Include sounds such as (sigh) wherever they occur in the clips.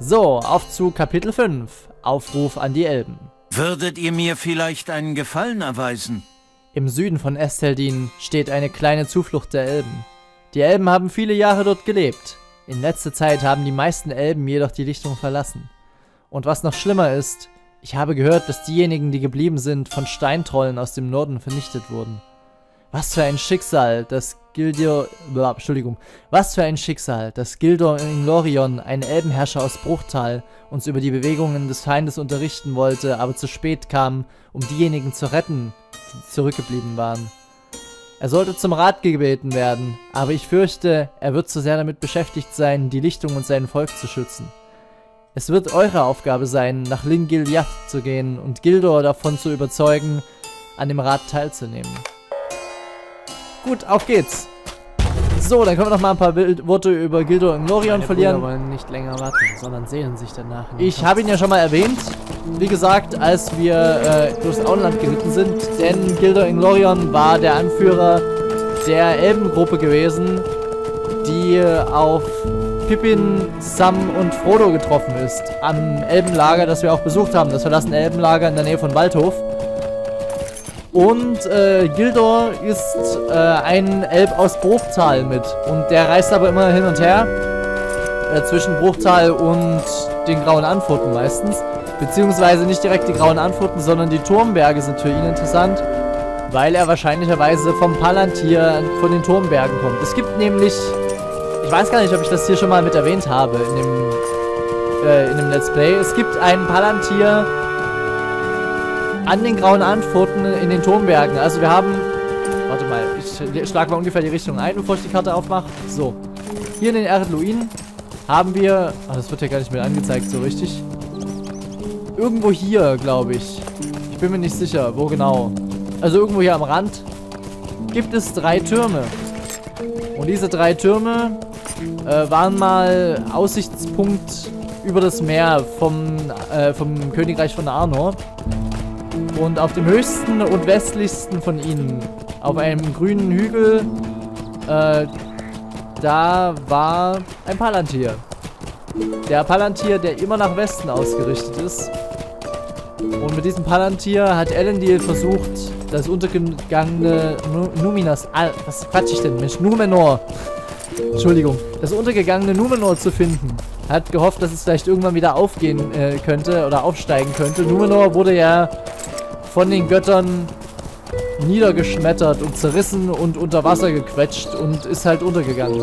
So, auf zu Kapitel 5. Aufruf an die Elben. Würdet ihr mir vielleicht einen Gefallen erweisen? Im Süden von Esteldin steht eine kleine Zuflucht der Elben. Die Elben haben viele Jahre dort gelebt. In letzter Zeit haben die meisten Elben jedoch die Lichtung verlassen. Und was noch schlimmer ist, ich habe gehört, dass diejenigen, die geblieben sind, von Steintrollen aus dem Norden vernichtet wurden. Was für ein Schicksal, dass Gildir... Entschuldigung. Was für ein Schicksal, dass Gildor Inglorion, ein Elbenherrscher aus Bruchtal, uns über die Bewegungen des Feindes unterrichten wollte, aber zu spät kam, um diejenigen zu retten, die zurückgeblieben waren. Er sollte zum Rat gebeten werden, aber ich fürchte, er wird zu sehr damit beschäftigt sein, die Lichtung und sein Volk zu schützen. Es wird eure Aufgabe sein, nach Lin Gilyath zu gehen und Gildor davon zu überzeugen, an dem Rat teilzunehmen. Gut, auf geht's. So, dann können wir noch mal ein paar Bild Worte über Gildo und Glorion verlieren. wollen nicht länger warten, sondern sehnen sich danach. Ich habe ihn ja schon mal erwähnt. Wie gesagt, als wir äh, durchs Auenland geritten sind. Denn Gildo Inglorion war der Anführer der Elbengruppe gewesen, die auf Pippin, Sam und Frodo getroffen ist. Am Elbenlager, das wir auch besucht haben. Das verlassene Elbenlager in der Nähe von Waldhof. Und äh, Gildor ist äh, ein Elb aus Bruchtal mit. Und der reist aber immer hin und her. Äh, zwischen Bruchtal und den Grauen Anfurten meistens. Beziehungsweise nicht direkt die Grauen Anfurten, sondern die Turmberge sind für ihn interessant. Weil er wahrscheinlicherweise vom Palantir von den Turmbergen kommt. Es gibt nämlich... Ich weiß gar nicht, ob ich das hier schon mal mit erwähnt habe in dem, äh, in dem Let's Play. Es gibt einen Palantir an den grauen Anfurten in den Turmbergen. Also wir haben... Warte mal, ich schlage mal ungefähr die Richtung ein, bevor ich die Karte aufmache. So. Hier in den Erdluinen haben wir... Ach, das wird ja gar nicht mehr angezeigt so richtig. Irgendwo hier, glaube ich. Ich bin mir nicht sicher, wo genau. Also irgendwo hier am Rand gibt es drei Türme. Und diese drei Türme äh, waren mal Aussichtspunkt über das Meer vom, äh, vom Königreich von Arnor. Und auf dem höchsten und westlichsten von ihnen, auf einem grünen Hügel, äh, da war ein Palantir. Der Palantir, der immer nach Westen ausgerichtet ist. Und mit diesem Palantir hat Elendil versucht, das untergegangene Numinas... Ah, was quatsch ich denn, Mensch? Numenor. Entschuldigung. Das untergegangene Numenor zu finden. Hat gehofft, dass es vielleicht irgendwann wieder aufgehen äh, könnte oder aufsteigen könnte. Numenor wurde ja von den Göttern niedergeschmettert und zerrissen und unter Wasser gequetscht und ist halt untergegangen.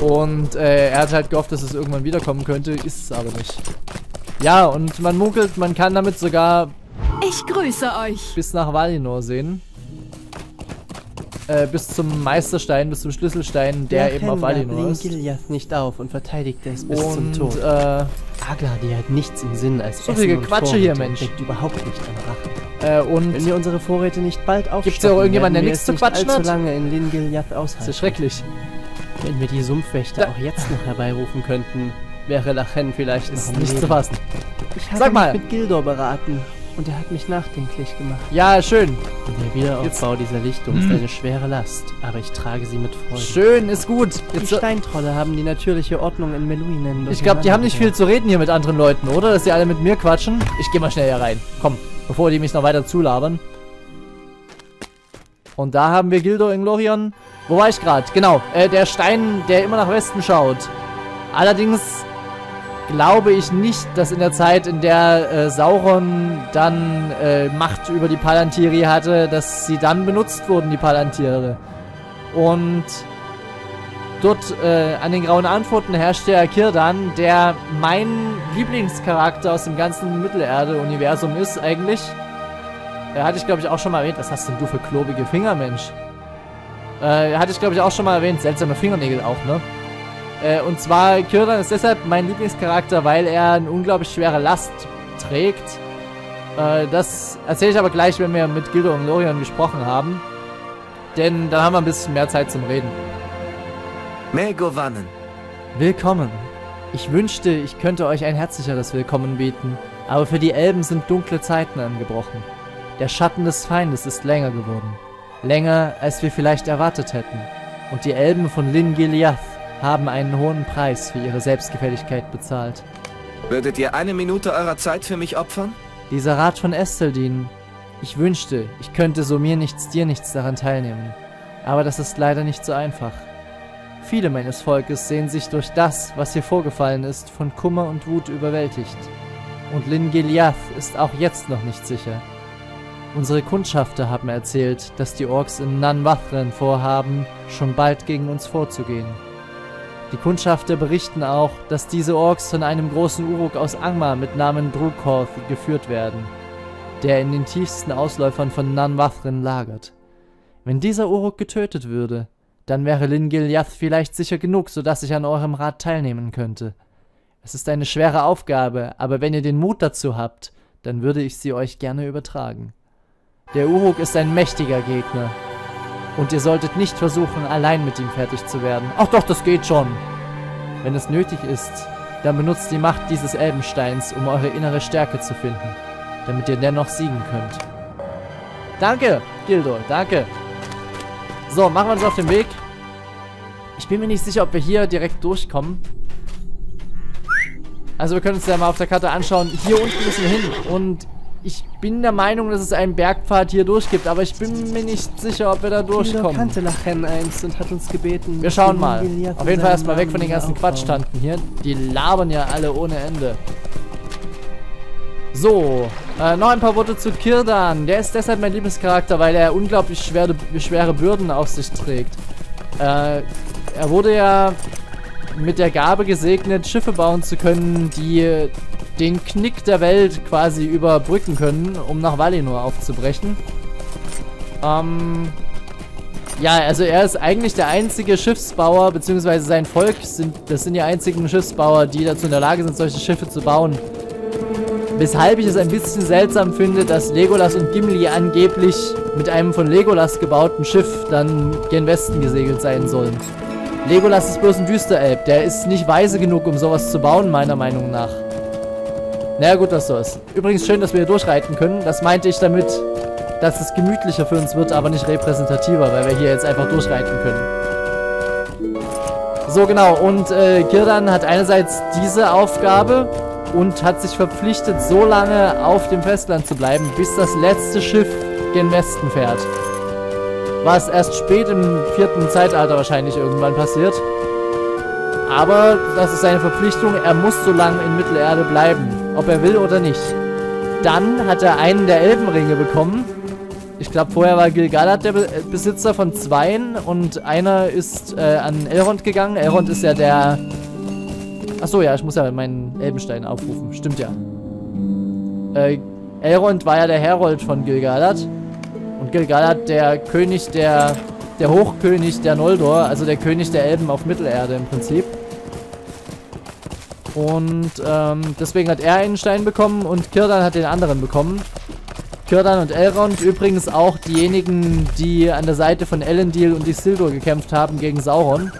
Und äh, er hat halt gehofft, dass es irgendwann wiederkommen könnte, ist es aber nicht. Ja, und man munkelt, man kann damit sogar... Ich grüße euch. Bis nach Valinor sehen. Äh, bis zum Meisterstein, bis zum Schlüsselstein, der ja, eben auf Valinor ist. Giliath nicht auf und verteidigte es bis und, zum Tod. Äh, Agladi hat nichts im Sinn als so viel Gequatsche hier, Mensch. denkt überhaupt nicht an Rache. Äh, und wenn wir unsere Vorräte nicht bald aufstocken, gibt's ja auch irgendjemanden, der nichts zu quatschen hat? lange in Lin Giliath aushalten. Das ist schrecklich. Wenn wir die Sumpfwächter da. auch jetzt noch herbeirufen könnten, wäre Lachen vielleicht ist noch nicht zu fassen. Ich habe Sag mal. mit Gildor beraten und er hat mich nachdenklich gemacht. Ja, schön. Und der Wiederaufbau Jetzt. dieser Lichtung ist hm. eine schwere Last, aber ich trage sie mit Freude. Schön, ist gut. Jetzt die Steintrolle haben die natürliche Ordnung in Meluinen. Ich glaube, die haben nicht viel zu reden hier mit anderen Leuten, oder? Dass die alle mit mir quatschen. Ich gehe mal schnell hier rein. Komm, bevor die mich noch weiter zulabern. Und da haben wir Gildo Inglorion. Wo war ich gerade? Genau, äh, der Stein, der immer nach Westen schaut. Allerdings glaube ich nicht, dass in der Zeit, in der äh, Sauron dann äh, Macht über die Palantiri hatte, dass sie dann benutzt wurden, die Palantiere. Und dort äh, an den Grauen Antworten herrscht der Kirdan, der mein Lieblingscharakter aus dem ganzen Mittelerde-Universum ist eigentlich. Äh, hatte ich, glaube ich, auch schon mal erwähnt. Was hast denn du für klobige Finger, Mensch? Äh, hatte ich, glaube ich, auch schon mal erwähnt. Seltsame Fingernägel auch, ne? Äh, und zwar, Kürdan ist deshalb mein Lieblingscharakter, weil er eine unglaublich schwere Last trägt. Äh, das erzähle ich aber gleich, wenn wir mit Gildo und Lorion gesprochen haben. Denn dann haben wir ein bisschen mehr Zeit zum Reden. Megovanen. Willkommen. Ich wünschte, ich könnte euch ein herzlicheres Willkommen bieten, aber für die Elben sind dunkle Zeiten angebrochen. Der Schatten des Feindes ist länger geworden. Länger, als wir vielleicht erwartet hätten. Und die Elben von Lin Giliath haben einen hohen Preis für ihre Selbstgefälligkeit bezahlt. Würdet ihr eine Minute eurer Zeit für mich opfern? Dieser Rat von Esteldin. Ich wünschte, ich könnte so mir nichts, dir nichts daran teilnehmen. Aber das ist leider nicht so einfach. Viele meines Volkes sehen sich durch das, was hier vorgefallen ist, von Kummer und Wut überwältigt. Und Lin Giliath ist auch jetzt noch nicht sicher. Unsere Kundschafter haben erzählt, dass die Orks in Nanwathren vorhaben, schon bald gegen uns vorzugehen. Die Kundschafter berichten auch, dass diese Orks von einem großen Uruk aus Angmar mit Namen Drukorth geführt werden, der in den tiefsten Ausläufern von Nanwathren lagert. Wenn dieser Uruk getötet würde, dann wäre Lingiljath vielleicht sicher genug, sodass ich an eurem Rat teilnehmen könnte. Es ist eine schwere Aufgabe, aber wenn ihr den Mut dazu habt, dann würde ich sie euch gerne übertragen. Der Uruk ist ein mächtiger Gegner. Und ihr solltet nicht versuchen, allein mit ihm fertig zu werden. Ach doch, das geht schon. Wenn es nötig ist, dann benutzt die Macht dieses Elbensteins, um eure innere Stärke zu finden, damit ihr dennoch siegen könnt. Danke, Gildor, danke. So, machen wir uns auf den Weg. Ich bin mir nicht sicher, ob wir hier direkt durchkommen. Also wir können uns ja mal auf der Karte anschauen. Hier unten müssen wir hin. Und ich bin der Meinung, dass es einen Bergpfad hier durchgibt, aber ich bin mir nicht sicher, ob wir da durchkommen. kannte Lachen einst und hat uns gebeten. Wir schauen mal. Auf jeden Fall erstmal weg von den ganzen Quatschtanten hier. Die labern ja alle ohne Ende. So, äh, noch ein paar Worte zu Kirdan. Der ist deshalb mein Lieblingscharakter, weil er unglaublich schwere, schwere Bürden auf sich trägt. Äh, er wurde ja mit der Gabe gesegnet, Schiffe bauen zu können, die den Knick der Welt quasi überbrücken können, um nach Valinor aufzubrechen. Ähm, ja, also er ist eigentlich der einzige Schiffsbauer, beziehungsweise sein Volk, sind, das sind die einzigen Schiffsbauer, die dazu in der Lage sind, solche Schiffe zu bauen. Weshalb ich es ein bisschen seltsam finde, dass Legolas und Gimli angeblich mit einem von Legolas gebauten Schiff dann gen Westen gesegelt sein sollen. Legolas ist bloß ein Düsterelb. Der ist nicht weise genug, um sowas zu bauen, meiner Meinung nach. Naja, gut, was so ist. Übrigens schön, dass wir hier durchreiten können. Das meinte ich damit, dass es gemütlicher für uns wird, aber nicht repräsentativer, weil wir hier jetzt einfach durchreiten können. So, genau. Und äh, Kirdan hat einerseits diese Aufgabe und hat sich verpflichtet, so lange auf dem Festland zu bleiben, bis das letzte Schiff gen Westen fährt. Was erst spät im vierten Zeitalter wahrscheinlich irgendwann passiert. Aber das ist seine Verpflichtung, er muss so lange in Mittelerde bleiben, ob er will oder nicht. Dann hat er einen der Elbenringe bekommen. Ich glaube, vorher war Gilgalad der Be Besitzer von zweien und einer ist äh, an Elrond gegangen. Elrond ist ja der... Achso, ja, ich muss ja meinen Elbenstein aufrufen. Stimmt ja. Äh, Elrond war ja der Herold von Gilgalad. Und Gilgalad der König der der Hochkönig der Noldor, also der König der Elben auf Mittelerde im Prinzip. Und ähm, deswegen hat er einen Stein bekommen und Kirdan hat den anderen bekommen. Kirdan und Elrond übrigens auch diejenigen, die an der Seite von Elendil und Isildur gekämpft haben gegen Sauron.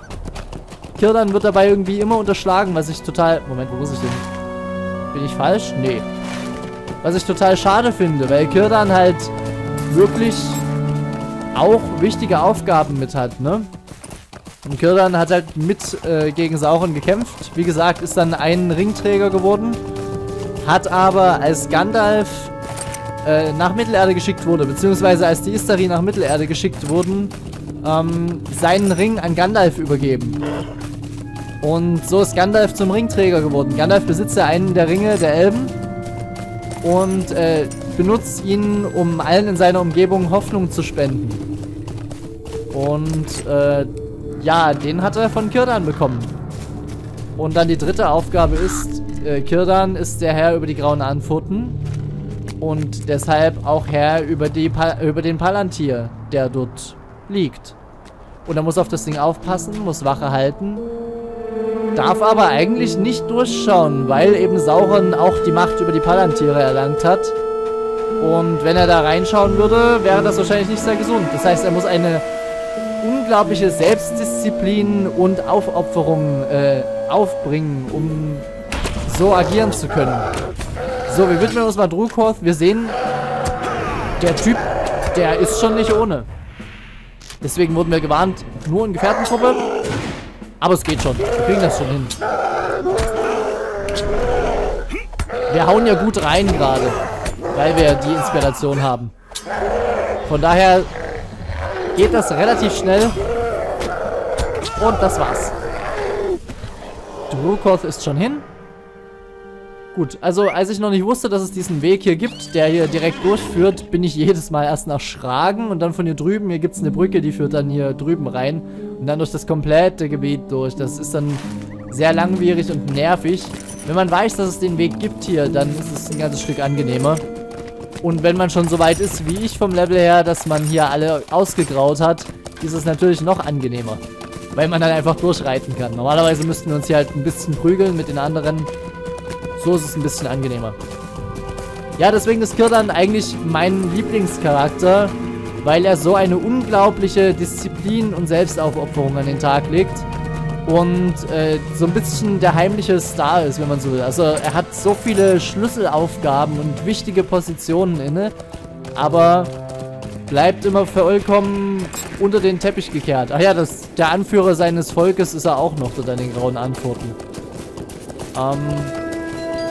Kirdan wird dabei irgendwie immer unterschlagen, was ich total... Moment, wo muss ich denn? Bin ich falsch? Nee. Was ich total schade finde, weil Kirdan halt wirklich auch wichtige Aufgaben mit hat, ne? Und Kirdan hat halt mit äh, gegen Sauron gekämpft. Wie gesagt, ist dann ein Ringträger geworden. Hat aber, als Gandalf äh, nach Mittelerde geschickt wurde, beziehungsweise als die Istari nach Mittelerde geschickt wurden, ähm, seinen Ring an Gandalf übergeben. Und so ist Gandalf zum Ringträger geworden. Gandalf besitzt ja einen der Ringe der Elben. Und äh, benutzt ihn, um allen in seiner Umgebung Hoffnung zu spenden. Und äh, ja, den hat er von Kirdan bekommen. Und dann die dritte Aufgabe ist, äh, Kirdan ist der Herr über die grauen Anfurten und deshalb auch Herr über, die über den Palantir, der dort liegt. Und er muss auf das Ding aufpassen, muss Wache halten, darf aber eigentlich nicht durchschauen, weil eben Sauron auch die Macht über die Palantiere erlangt hat. Und wenn er da reinschauen würde, wäre das wahrscheinlich nicht sehr gesund. Das heißt, er muss eine unglaubliche Selbstdisziplin und Aufopferung äh, aufbringen, um so agieren zu können. So, wir widmen uns mal Drukoth. Wir sehen, der Typ, der ist schon nicht ohne. Deswegen wurden wir gewarnt, nur in Gefährtentruppe. Aber es geht schon. Wir kriegen das schon hin. Wir hauen ja gut rein gerade. Weil wir die Inspiration haben. Von daher geht das relativ schnell. Und das war's. Drukoth ist schon hin. Gut, also als ich noch nicht wusste, dass es diesen Weg hier gibt, der hier direkt durchführt, bin ich jedes Mal erst nach Schragen und dann von hier drüben, hier gibt es eine Brücke, die führt dann hier drüben rein und dann durch das komplette Gebiet durch. Das ist dann sehr langwierig und nervig. Wenn man weiß, dass es den Weg gibt hier, dann ist es ein ganzes Stück angenehmer. Und wenn man schon so weit ist wie ich vom Level her, dass man hier alle ausgegraut hat, ist es natürlich noch angenehmer. Weil man dann einfach durchreiten kann. Normalerweise müssten wir uns hier halt ein bisschen prügeln mit den anderen so ist es ein bisschen angenehmer. Ja, deswegen ist Kirdan eigentlich mein Lieblingscharakter, weil er so eine unglaubliche Disziplin und Selbstaufopferung an den Tag legt und äh, so ein bisschen der heimliche Star ist, wenn man so will. Also er hat so viele Schlüsselaufgaben und wichtige Positionen inne, aber bleibt immer vollkommen unter den Teppich gekehrt. Ach ja, das, der Anführer seines Volkes ist er auch noch an den grauen Antworten. Ähm,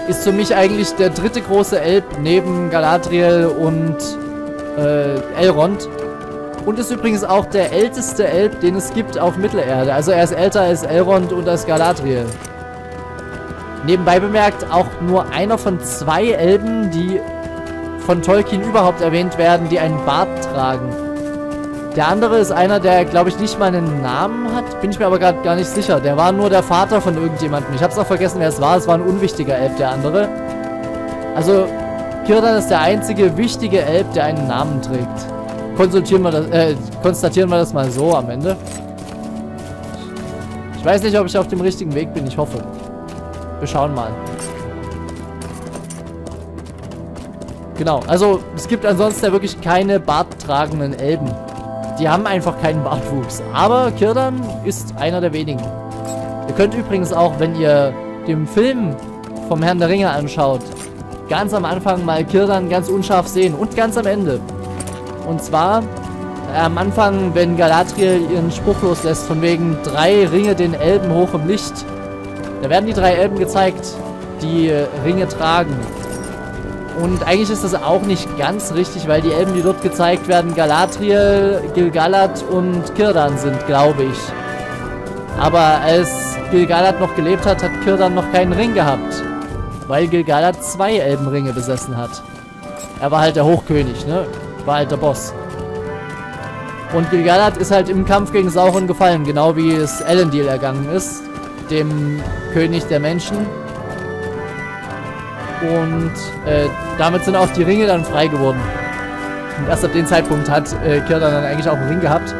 ist für mich eigentlich der dritte große Elb neben Galadriel und äh, Elrond. Und ist übrigens auch der älteste Elb, den es gibt auf Mittelerde. Also er ist älter als Elrond und als Galadriel. Nebenbei bemerkt, auch nur einer von zwei Elben, die von Tolkien überhaupt erwähnt werden, die einen Bart tragen. Der andere ist einer, der, glaube ich, nicht mal einen Namen hat. Bin ich mir aber gerade gar nicht sicher. Der war nur der Vater von irgendjemandem. Ich habe es auch vergessen, wer es war. Es war ein unwichtiger Elb, der andere. Also, Kirdan ist der einzige wichtige Elb, der einen Namen trägt. Konsultieren wir das, äh, konstatieren wir das mal so am Ende. Ich weiß nicht, ob ich auf dem richtigen Weg bin. Ich hoffe. Wir schauen mal. Genau, also es gibt ansonsten ja wirklich keine barttragenden Elben. Die haben einfach keinen Bartwuchs. Aber Kirdan ist einer der wenigen. Ihr könnt übrigens auch, wenn ihr den Film vom Herrn der Ringe anschaut, ganz am Anfang mal Kirdan ganz unscharf sehen. Und ganz am Ende. Und zwar äh, am Anfang, wenn Galadriel ihren Spruch loslässt, von wegen drei Ringe den Elben hoch im Licht. Da werden die drei Elben gezeigt, die Ringe tragen. Und eigentlich ist das auch nicht ganz richtig, weil die Elben, die dort gezeigt werden, Galadriel, Gilgalad und Kirdan sind, glaube ich. Aber als Gilgalad noch gelebt hat, hat Kirdan noch keinen Ring gehabt. Weil Gilgalad zwei Elbenringe besessen hat. Er war halt der Hochkönig, ne? War halt der Boss. Und Gilgalad ist halt im Kampf gegen Sauron gefallen, genau wie es Elendil ergangen ist, dem König der Menschen. Und äh, damit sind auch die Ringe dann frei geworden. Und erst ab dem Zeitpunkt hat äh, Kirdan dann eigentlich auch einen Ring gehabt.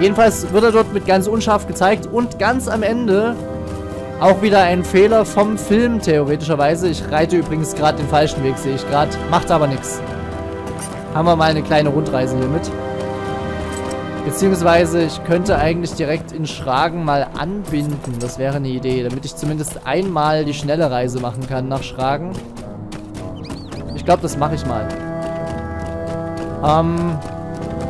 Jedenfalls wird er dort mit ganz unscharf gezeigt und ganz am Ende auch wieder ein Fehler vom Film theoretischerweise. Ich reite übrigens gerade den falschen Weg, sehe ich gerade. Macht aber nichts. Haben wir mal eine kleine Rundreise hier mit. Beziehungsweise ich könnte eigentlich direkt in Schragen mal anbinden. Das wäre eine Idee, damit ich zumindest einmal die schnelle Reise machen kann nach Schragen. Ich glaube, das mache ich mal. Ähm,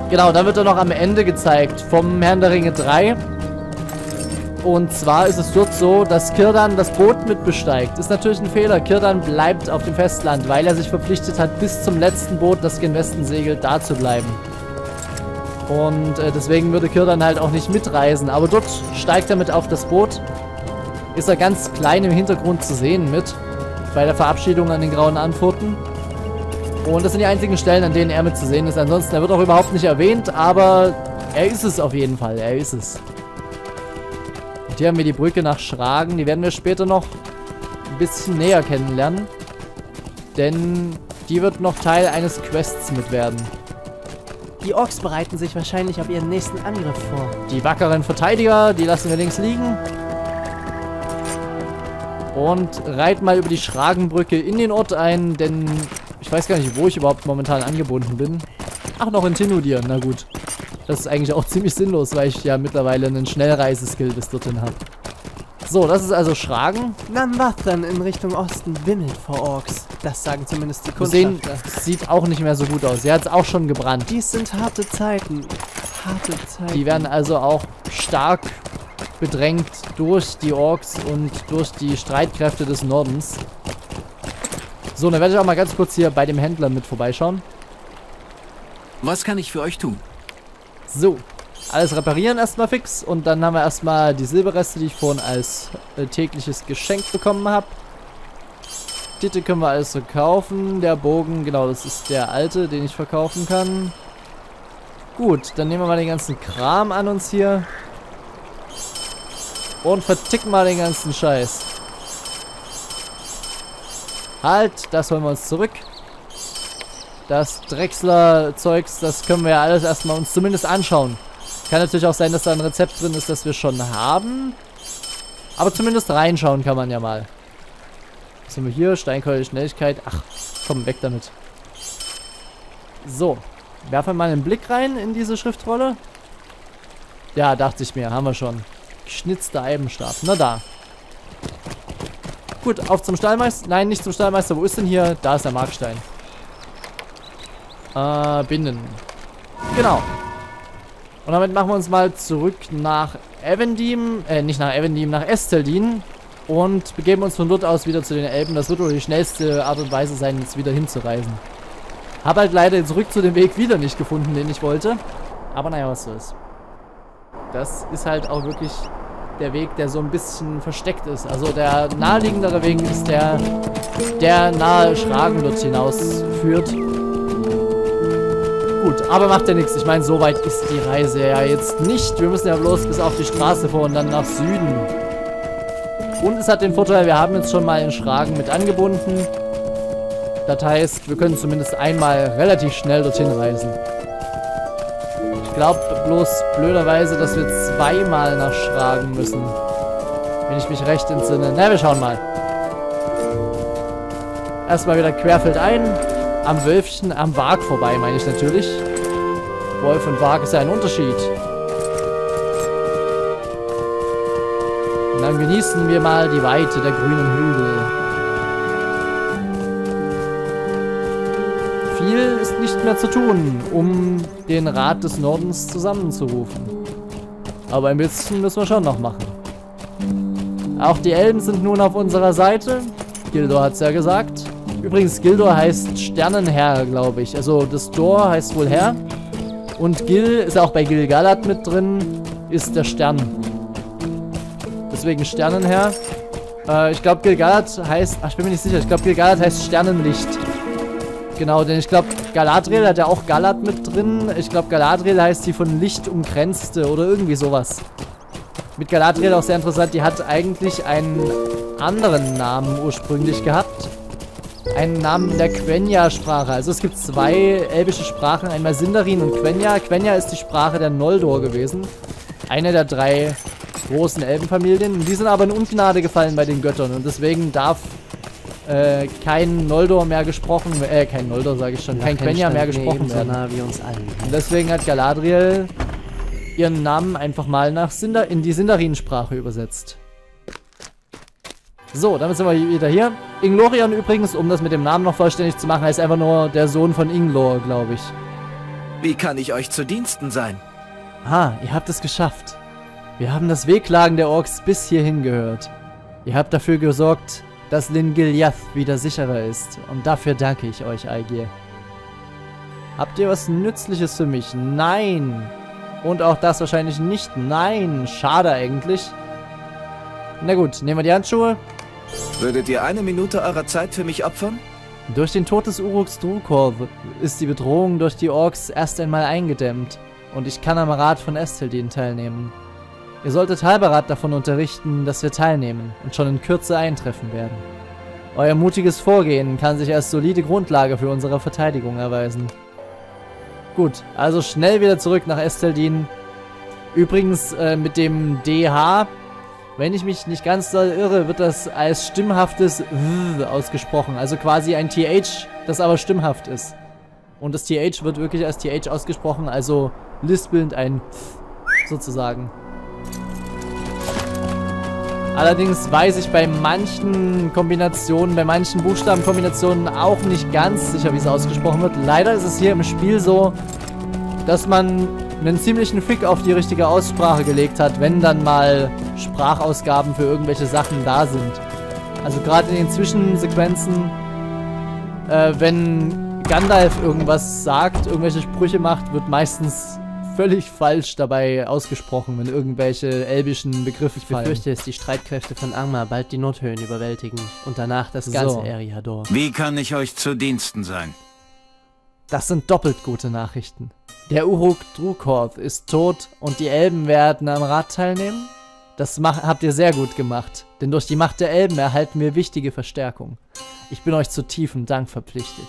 genau, dann wird er noch am Ende gezeigt vom Herrn der Ringe 3. Und zwar ist es dort so, dass Kirdan das Boot mit besteigt. Ist natürlich ein Fehler. Kirdan bleibt auf dem Festland, weil er sich verpflichtet hat, bis zum letzten Boot, das gen Westen segelt, da zu bleiben. Und äh, deswegen würde Kirdan halt auch nicht mitreisen. Aber dort steigt er mit auf das Boot. Ist er ganz klein im Hintergrund zu sehen mit. Bei der Verabschiedung an den Grauen Antworten. Und das sind die einzigen Stellen, an denen er mit zu sehen ist. Ansonsten, er wird auch überhaupt nicht erwähnt, aber er ist es auf jeden Fall. Er ist es. Hier haben wir die Brücke nach Schragen. Die werden wir später noch ein bisschen näher kennenlernen. Denn die wird noch Teil eines Quests mit werden. Die Orks bereiten sich wahrscheinlich auf ihren nächsten Angriff vor. Die wackeren Verteidiger, die lassen wir links liegen. Und reiten mal über die Schragenbrücke in den Ort ein, denn ich weiß gar nicht, wo ich überhaupt momentan angebunden bin. Ach, noch in Tinudir. Na gut. Das ist eigentlich auch (laughs) ziemlich sinnlos, weil ich ja mittlerweile einen Schnellreiseskill bis dorthin habe. So, das ist also Schragen. Nambathran in Richtung Osten wimmelt vor Orks. Das sagen zumindest die Sehen, sieht auch nicht mehr so gut aus. Sie hat es auch schon gebrannt. Dies sind harte Zeiten. Harte Zeiten. Die werden also auch stark bedrängt durch die Orks und durch die Streitkräfte des Nordens. So, dann werde ich auch mal ganz kurz hier bei dem Händler mit vorbeischauen. Was kann ich für euch tun? So, alles reparieren erstmal fix und dann haben wir erstmal die Silberreste, die ich vorhin als äh, tägliches Geschenk bekommen habe. Titel können wir alles so kaufen. Der Bogen, genau, das ist der alte, den ich verkaufen kann. Gut, dann nehmen wir mal den ganzen Kram an uns hier. Und verticken mal den ganzen Scheiß. Halt, das holen wir uns zurück. Das Drechsler-Zeugs, das können wir ja alles erstmal uns zumindest anschauen. Kann natürlich auch sein, dass da ein Rezept drin ist, das wir schon haben. Aber zumindest reinschauen kann man ja mal. Was haben wir hier? Steinkeule, Schnelligkeit. Ach, komm, weg damit. So. Werfen wir mal einen Blick rein in diese Schriftrolle. Ja, dachte ich mir. Haben wir schon. Geschnitzter Eibenstab. Na da. Gut, auf zum Stallmeister. Nein, nicht zum Stallmeister. Wo ist denn hier? Da ist der Markstein. Äh, Binden. Genau. Und damit machen wir uns mal zurück nach Evendim. Äh, nicht nach Evendim, nach Esteldin. Und begeben uns von dort aus wieder zu den Elben. Das wird wohl die schnellste Art und Weise sein, jetzt wieder hinzureisen. Habe halt leider zurück zu dem Weg wieder nicht gefunden, den ich wollte. Aber naja, was soll's. Das ist halt auch wirklich der Weg, der so ein bisschen versteckt ist. Also der naheliegendere Weg ist der, der nahe Schragen dort hinaus führt. Gut, aber macht ja nichts. Ich meine, so weit ist die Reise ja jetzt nicht. Wir müssen ja bloß bis auf die Straße vor und dann nach Süden. Und es hat den Vorteil, wir haben jetzt schon mal den Schragen mit angebunden. Das heißt, wir können zumindest einmal relativ schnell dorthin reisen. Ich glaube bloß blöderweise, dass wir zweimal nach Schragen müssen. Wenn ich mich recht entsinne. Na, wir schauen mal. Erstmal wieder querfeldein. Am Wölfchen, am Wag vorbei, meine ich natürlich. Wolf und Wag ist ja ein Unterschied. Und dann genießen wir mal die Weite der grünen Hügel. Viel ist nicht mehr zu tun, um den Rat des Nordens zusammenzurufen. Aber ein bisschen müssen wir schon noch machen. Auch die Elben sind nun auf unserer Seite. Gildor hat es ja gesagt. Übrigens, Gildor heißt Sternenherr, glaube ich. Also das Dor heißt wohl Herr. Und Gil ist auch bei Gil-galad mit drin, ist der Stern. Deswegen Sternenherr. Äh, ich glaube, Gil-galad heißt... Ach, ich bin mir nicht sicher. Ich glaube, Gil-galad heißt Sternenlicht. Genau, denn ich glaube, Galadriel hat ja auch Galad mit drin. Ich glaube, Galadriel heißt die von Licht umgrenzte oder irgendwie sowas. Mit Galadriel auch sehr interessant. Die hat eigentlich einen anderen Namen ursprünglich gehabt. Einen Namen in der Quenya-Sprache. Also es gibt zwei elbische Sprachen. Einmal Sindarin und Quenya. Quenya ist die Sprache der Noldor gewesen. Eine der drei großen Elbenfamilien. Die sind aber in Ungnade gefallen bei den Göttern. Und deswegen darf äh, kein Noldor mehr gesprochen, äh, kein Noldor sage ich schon, ja, kein Quenya mehr gesprochen werden. So uns allen. Und deswegen hat Galadriel ihren Namen einfach mal nach Sindar in die Sindarin-Sprache übersetzt. So, damit sind wir wieder hier. Inglorion übrigens, um das mit dem Namen noch vollständig zu machen, heißt einfach nur der Sohn von Inglor, glaube ich. Wie kann ich euch zu Diensten sein? Ah, ihr habt es geschafft. Wir haben das Wehklagen der Orks bis hierhin gehört. Ihr habt dafür gesorgt, dass Lingilyath wieder sicherer ist. Und dafür danke ich euch, Aigir. Habt ihr was Nützliches für mich? Nein. Und auch das wahrscheinlich nicht. Nein. Schade eigentlich. Na gut, nehmen wir die Handschuhe. Würdet ihr eine Minute eurer Zeit für mich opfern? Durch den Tod des Uruks Drukor ist die Bedrohung durch die Orks erst einmal eingedämmt. Und ich kann am Rat von Esteldin teilnehmen. Ihr solltet Halberat davon unterrichten, dass wir teilnehmen und schon in Kürze eintreffen werden. Euer mutiges Vorgehen kann sich als solide Grundlage für unsere Verteidigung erweisen. Gut, also schnell wieder zurück nach Esteldin. Übrigens äh, mit dem DH, wenn ich mich nicht ganz doll irre, wird das als stimmhaftes W ausgesprochen. Also quasi ein TH, das aber stimmhaft ist. Und das TH wird wirklich als TH ausgesprochen, also lispelnd ein sozusagen. Allerdings weiß ich bei manchen Kombinationen, bei manchen Buchstabenkombinationen auch nicht ganz sicher, wie es ausgesprochen wird. Leider ist es hier im Spiel so, dass man einen ziemlichen Fick auf die richtige Aussprache gelegt hat, wenn dann mal Sprachausgaben für irgendwelche Sachen da sind. Also gerade in den Zwischensequenzen, äh, wenn Gandalf irgendwas sagt, irgendwelche Sprüche macht, wird meistens völlig falsch dabei ausgesprochen, wenn irgendwelche elbischen Begriffe Ich befürchte, dass die Streitkräfte von Angmar bald die Nordhöhen überwältigen und danach das ganze So. Eriador. Wie kann ich euch zu Diensten sein? Das sind doppelt gute Nachrichten. Der Uruk Drukorth ist tot und die Elben werden am Rat teilnehmen? Das habt ihr sehr gut gemacht, denn durch die Macht der Elben erhalten wir wichtige Verstärkung. Ich bin euch zu tiefem Dank verpflichtet.